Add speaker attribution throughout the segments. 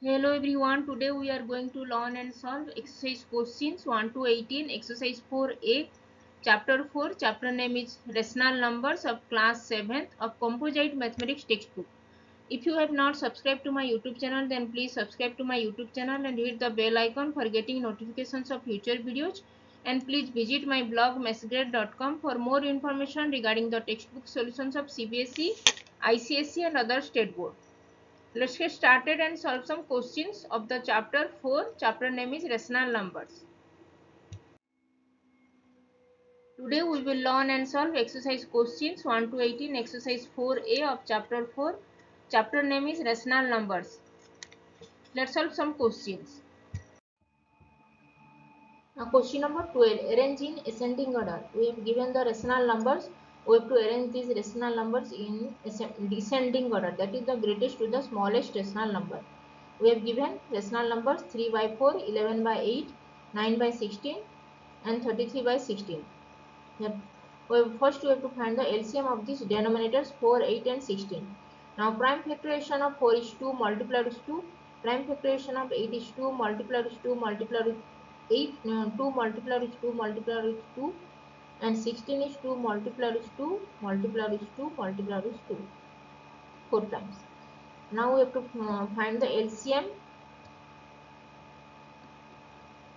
Speaker 1: Hello everyone, today we are going to learn and solve exercise questions 1 to 18, exercise 4a, chapter 4, chapter name is rational numbers of class 7th of composite mathematics textbook. If you have not subscribed to my YouTube channel then please subscribe to my YouTube channel and hit the bell icon for getting notifications of future videos and please visit my blog mathsgrade.com for more information regarding the textbook solutions of CBSE, ICSE and other state board. Let's get started and solve some questions of the chapter 4. Chapter name is rational numbers. Today we will learn and solve exercise questions 1 to 18 exercise 4a of chapter 4. Chapter name is rational numbers. Let's solve some questions. Now question number 12 arrange in ascending order. We have given the rational numbers we have to arrange these rational numbers in descending order. That is the greatest to the smallest rational number. We have given rational numbers 3 by 4 11 by 8 9 by 16 and 33 by 16 yep. well, first we have to find the LCM of these denominators 4 8 and 16 now prime factorization of 4 is 2 multiplied with 2 prime factorization of 8 is 2 multiplied with 2 multiplied with 8 uh, no, 2 multiplied with 2 multiplied with 2 and 16 is 2 multiplied is 2 multiplied is 2 multiplied is 2 4 times. Now we have to uh, find the LCM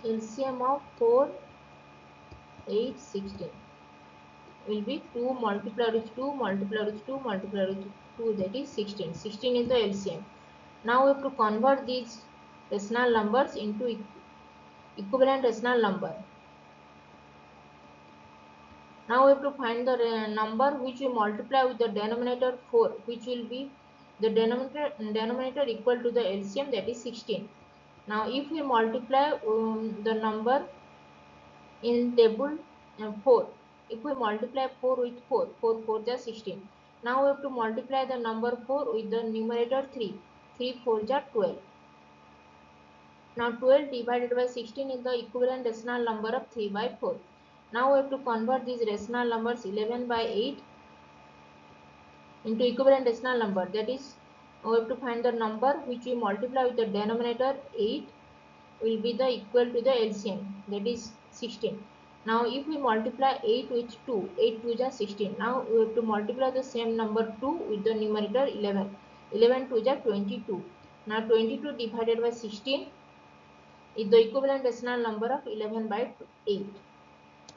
Speaker 1: LCM of 4 8 16 will be 2 multiplied is 2 multiplied is 2 multiplied is 2 that is 16 16 is the LCM now we have to convert these rational numbers into equivalent rational number now we have to find the number which we multiply with the denominator 4 which will be the denominator, denominator equal to the LCM that is 16. Now if we multiply um, the number in table uh, 4, if we multiply 4 with 4, 4 4 is 16. Now we have to multiply the number 4 with the numerator 3, 3 4 is 12. Now 12 divided by 16 is the equivalent decimal number of 3 by 4. Now we have to convert these rational numbers 11 by 8 into equivalent rational number. That is, we have to find the number which we multiply with the denominator 8 will be the equal to the LCM. That is 16. Now if we multiply 8 with 2, 8 2 is 16. Now we have to multiply the same number 2 with the numerator 11. 11 2 is 22. Now 22 divided by 16 is the equivalent rational number of 11 by 8.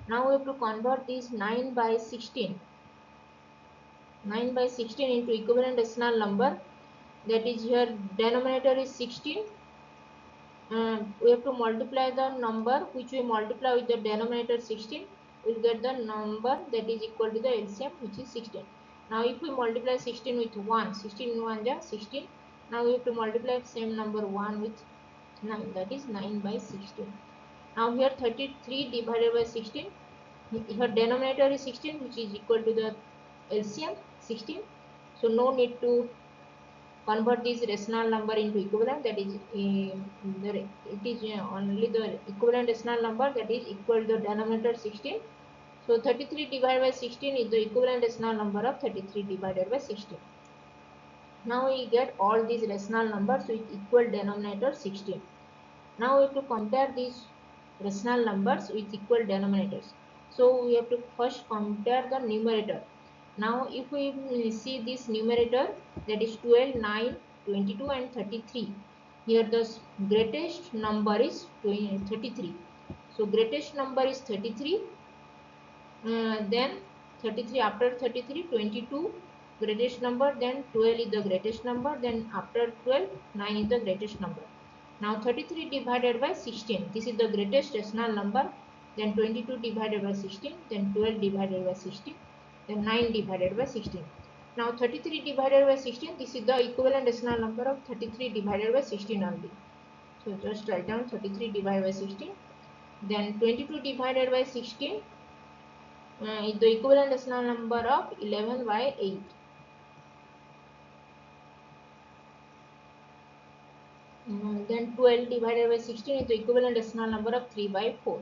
Speaker 1: Now we have to convert this 9 by 16. 9 by 16 into equivalent decimal number. That is here denominator is 16 uh, we have to multiply the number which we multiply with the denominator 16 we'll get the number that is equal to the LCM which is 16 now if we multiply 16 with 1 16 1 is 16 now we have to multiply same number 1 with 9 that is 9 by 16 now here 33 divided by 16. Here denominator is 16 which is equal to the LCM 16. So no need to convert this rational number into equivalent that is uh, it is uh, only the equivalent rational number that is equal to the denominator 16 so 33 divided by 16 is the equivalent rational number of 33 divided by 16 now we get all these rational numbers with equal denominator 16 now we have to compare these rational numbers with equal denominators. So we have to first compare the numerator. Now if we see this numerator that is 12, 9, 22 and 33. Here the greatest number is 33. So greatest number is 33. Uh, then 33 after 33 22 greatest number then 12 is the greatest number then after 12 9 is the greatest number now 33 divided by 16. This is the greatest rational number. Then 22 divided by 16. Then 12 divided by 16. Then 9 divided by 16. Now 33 divided by 16. This is the equivalent rational number of 33 divided by 16 only. So just write down 33 divided by 16. Then 22 divided by 16 uh, is the equivalent rational number of 11 by 8. Then 12 divided by 16 is the equivalent decimal number of 3 by 4.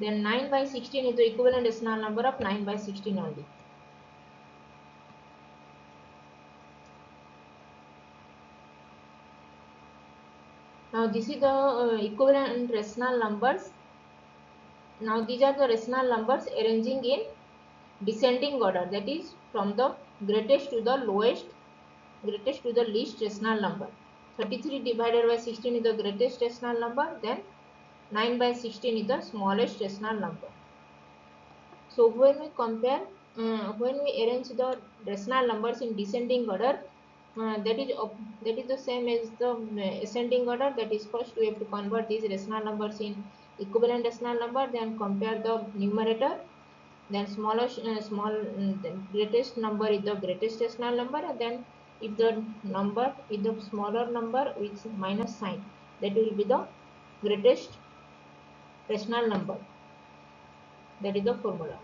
Speaker 1: Then 9 by 16 is the equivalent decimal number of 9 by 16 only. Now this is the uh, equivalent rational numbers. Now these are the rational numbers arranging in descending order that is from the greatest to the lowest greatest to the least rational number. 33 divided by 16 is the greatest rational number then 9 by 16 is the smallest rational number. So when we compare uh, when we arrange the rational numbers in descending order uh, that is that is the same as the uh, ascending order that is first we have to convert these rational numbers in equivalent rational number then compare the numerator then smallest uh, small uh, greatest number is the greatest rational number and then if the number is the smaller number with minus sign that will be the greatest rational number. That is the formula.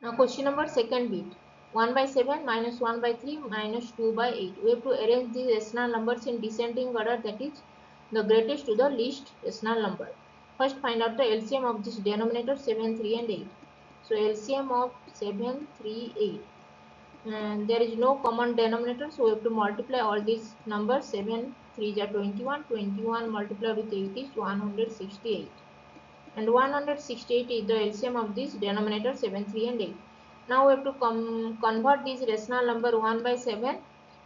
Speaker 1: Now question number second bit. 1 by 7 minus 1 by 3 minus 2 by 8 we have to arrange these rational numbers in descending order that is the greatest to the least rational number. First find out the LCM of this denominator 7, 3 and 8. So LCM of 7, 3, 8. And there is no common denominator so we have to multiply all these numbers 7 3 are 21 21 multiplied with 8 is 168 and 168 is the LCM of this denominator 7 3 and 8 now we have to convert this rational number 1 by 7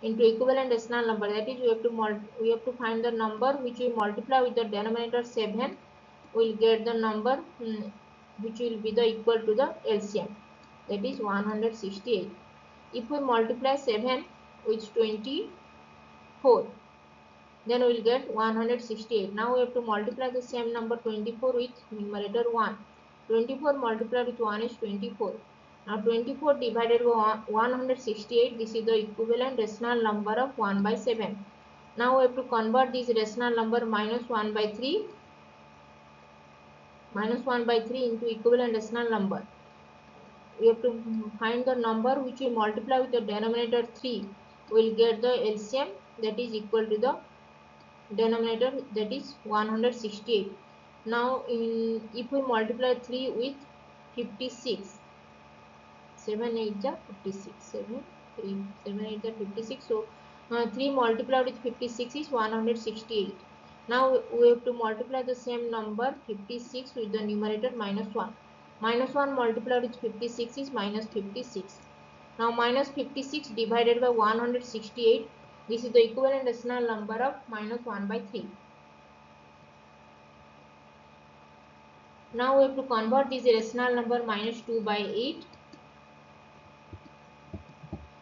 Speaker 1: into equivalent rational number. That is we have to we have to find the number which we multiply with the denominator 7 we'll get the number hmm, which will be the equal to the LCM that is 168 if we multiply 7 with 24 then we will get 168 now we have to multiply the same number 24 with numerator 1 24 multiplied with 1 is 24 now 24 divided by 168 this is the equivalent rational number of 1 by 7 now we have to convert this rational number minus 1 by 3 minus 1 by 3 into equivalent rational number. We have to find the number which we multiply with the denominator 3. We will get the LCM that is equal to the denominator that is 168. Now in, if we multiply 3 with 56, 7 8 is 56, 7 3, 7 8 is 56. So uh, 3 multiplied with 56 is 168. Now we have to multiply the same number 56 with the numerator minus 1. Minus 1 multiplied with 56 is minus 56. Now minus 56 divided by 168. This is the equivalent rational number of minus 1 by 3. Now we have to convert this rational number minus 2 by 8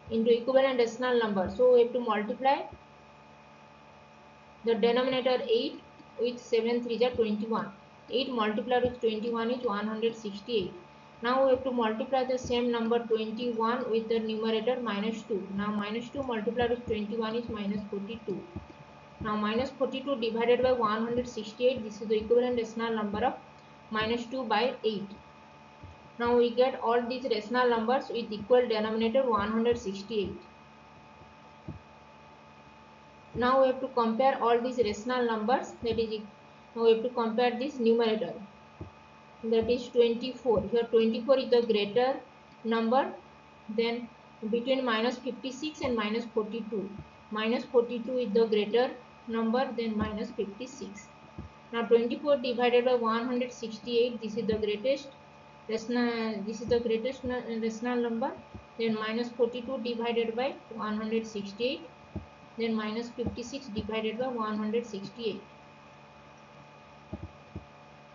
Speaker 1: into equivalent rational number. So we have to multiply the denominator 8 with 7 3 are 21. 8 multiplied with 21 is 168. Now we have to multiply the same number 21 with the numerator minus 2. Now minus 2 multiplied with 21 is minus 42. Now minus 42 divided by 168 this is the equivalent rational number of minus 2 by 8. Now we get all these rational numbers with equal denominator 168 now we have to compare all these rational numbers that is now we have to compare this numerator. That is 24 here 24 is the greater number then between minus 56 and minus 42 minus 42 is the greater number than minus 56 now 24 divided by 168 this is the greatest rational this is the greatest rational number. Then minus 42 divided by 168 then minus 56 divided by 168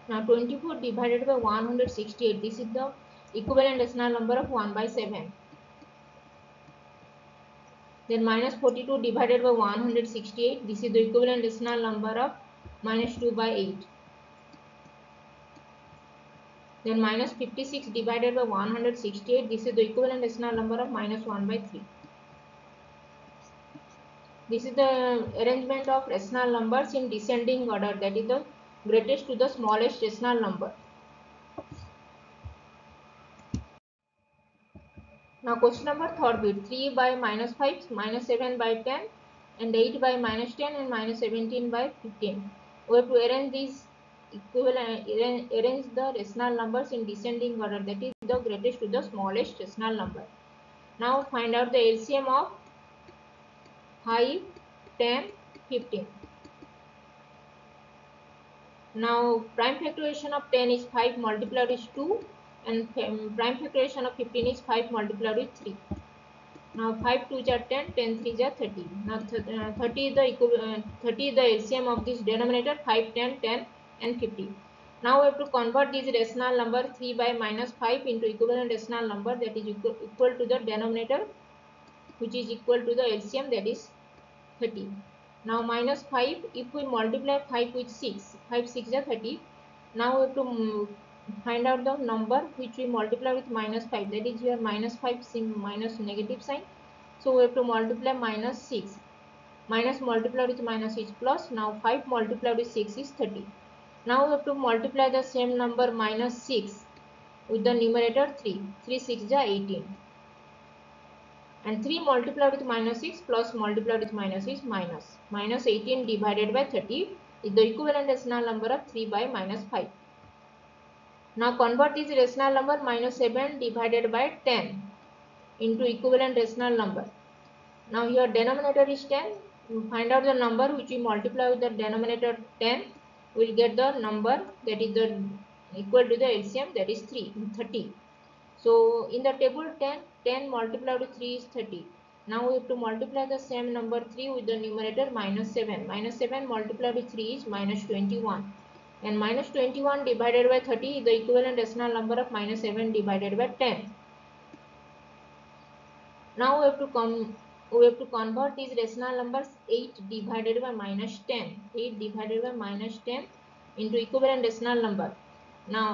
Speaker 1: now 24 divided by 168 this is the equivalent decimal number of 1 by 7 then minus 42 divided by 168 this is the equivalent decimal number of minus 2 by 8 then minus 56 divided by 168 this is the equivalent decimal number of minus 1 by 3 this is the arrangement of rational numbers in descending order that is the greatest to the smallest rational number. Now question number third bit 3 by minus 5 minus 7 by 10 and 8 by minus 10 and minus 17 by 15. We have to arrange these equivalent arrange the rational numbers in descending order that is the greatest to the smallest rational number. Now find out the LCM of 5, 10, 15. Now prime factorization of 10 is 5 multiplied is 2 and prime factorization of 15 is 5 multiplied with 3. Now 5 2 are 10, 10 3 are 30. Now th uh, 30 is the uh, 30 is the LCM of this denominator 5, 10, 10 and 50. Now we have to convert this rational number 3 by minus 5 into equivalent rational number that is equal, equal to the denominator which is equal to the LCM that is 30. Now minus 5 if we multiply 5 with 6, 5 6 is 30. Now we have to mm, find out the number which we multiply with minus 5 that is here minus 5 minus negative sign. So we have to multiply minus 6 minus multiply with minus is plus now 5 multiplied with 6 is 30 now we have to multiply the same number minus 6 with the numerator 3 3 6 is 18 and 3 multiplied with minus 6 plus multiplied with minus is minus. Minus 18 divided by 30 is the equivalent rational number of 3 by minus 5. Now convert this rational number minus 7 divided by 10 into equivalent rational number. Now here denominator is 10. You find out the number which we multiply with the denominator 10. We will get the number that is the equal to the LCM that is 3 30. So in the table 10 10 multiplied with 3 is 30. Now we have to multiply the same number 3 with the numerator minus 7. Minus 7 multiplied with 3 is minus 21. And minus 21 divided by 30 is the equivalent rational number of minus 7 divided by 10. Now we have to come we have to convert these rational numbers 8 divided by minus 10 8 divided by minus 10 into equivalent rational number now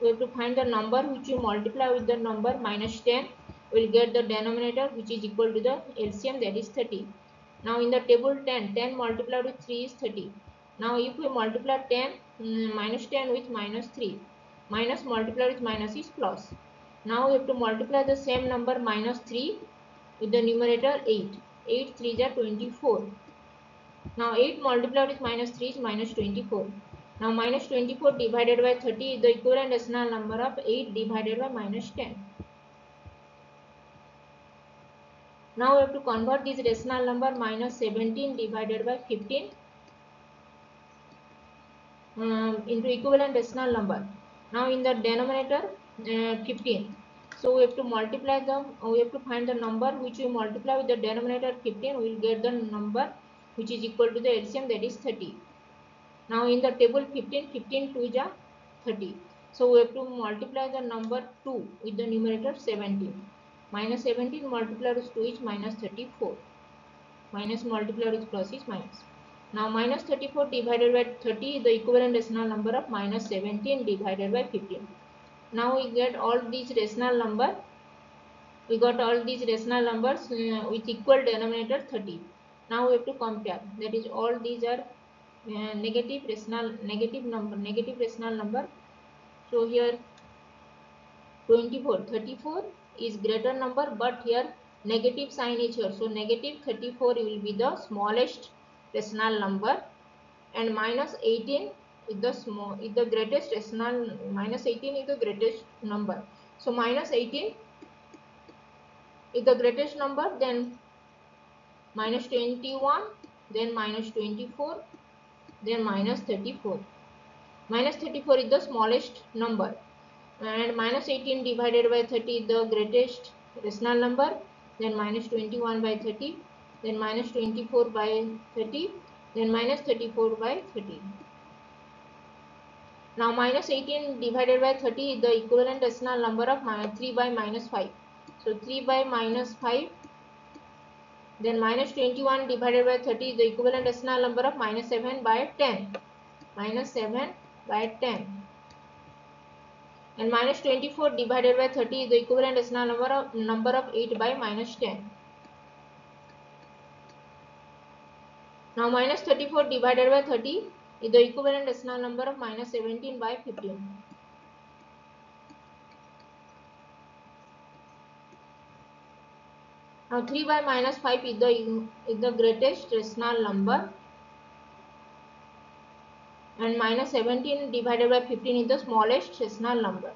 Speaker 1: we have to find the number which you multiply with the number minus 10 we'll get the denominator which is equal to the LCM that is 30. Now in the table 10, 10 multiplied with 3 is 30. Now if we multiply 10 mm, minus 10 with minus 3, minus multiplied with minus is plus. Now we have to multiply the same number minus 3 with the numerator 8. 8 3 is 24. Now 8 multiplied with minus 3 is minus 24. Now minus 24 divided by 30 is the equivalent rational number of 8 divided by minus 10. Now we have to convert this rational number minus 17 divided by 15 um, into equivalent rational number. Now in the denominator uh, 15. So we have to multiply them. We have to find the number which we multiply with the denominator 15. We will get the number which is equal to the LCM that is 30. Now in the table 15, 15 2 is 30. So we have to multiply the number 2 with the numerator 17 minus 17 multiplied with 2 is minus 34 minus multiplied with plus is minus. Now minus 34 divided by 30 is the equivalent rational number of minus 17 divided by 15 now we get all these rational number. We got all these rational numbers uh, with equal denominator 30 now we have to compare. That is all these are negative rational negative number negative rational number. So here 24 34 is greater number but here negative sign is here. So negative 34 will be the smallest rational number and minus 18 is the small is the greatest rational minus 18 is the greatest number. So minus 18 is the greatest number then minus 21 then minus 24 then minus 34 minus 34 is the smallest number. And minus 18 divided by 30 is the greatest rational number. Then minus 21 by 30 then minus 24 by 30 then minus 34 by 30 now minus 18 divided by 30 is the equivalent rational number of 3 by minus 5 so 3 by minus 5 then minus 21 divided by 30 is the equivalent rational number of minus 7 by 10 minus 7 by 10 and minus 24 divided by 30 is the equivalent rational number of number of 8 by minus 10 now minus 34 divided by 30 is the equivalent rational number of minus 17 by 15 now 3 by minus 5 is the is the greatest rational number and minus 17 divided by 15 is the smallest rational number.